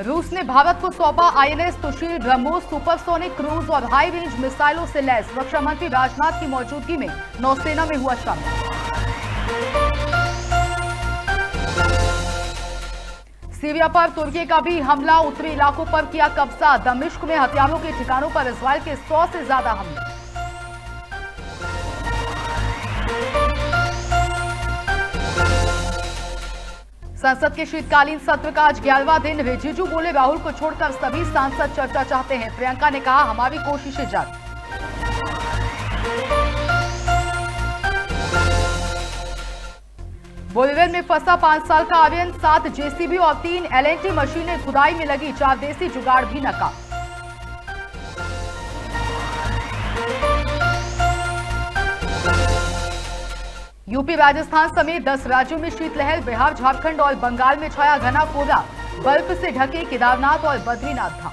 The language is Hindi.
रूस ने भारत को सौंपा INS Sushil BrahMos supersonic cruise और हाई रेंज मिसाइलों से लैस। रक्षा मंत्री राजनाथ की मौजूदगी में नौसेना में हुआ शामिल सीरिया पर तुर्की का भी हमला, उत्तरी इलाकों पर किया कब्जा। दमिश्क में हथियारों के ठिकानों पर इसराइल के 100 से ज़्यादा हमले। संसद के शीतकालीन सत्र का आज ग्यारहवा दिन। रिजिजू बोले, राहुल को छोड़कर सभी सांसद चर्चा चाहते हैं। प्रियंका ने कहा, हमारी कोशिशें जारी। बोलवेल में फंसा पाँच साल का आर्यन, सात जेसीबी और तीन एलएनटी मशीनें खुदाई में लगी, चार देसी जुगाड़ भी नका यूपी राजस्थान समेत 10 राज्यों में शीतलहर, बिहार, झारखंड और बंगाल में छाया घना कोहरा। बर्फ़ से ढके केदारनाथ और बद्रीनाथ धाम।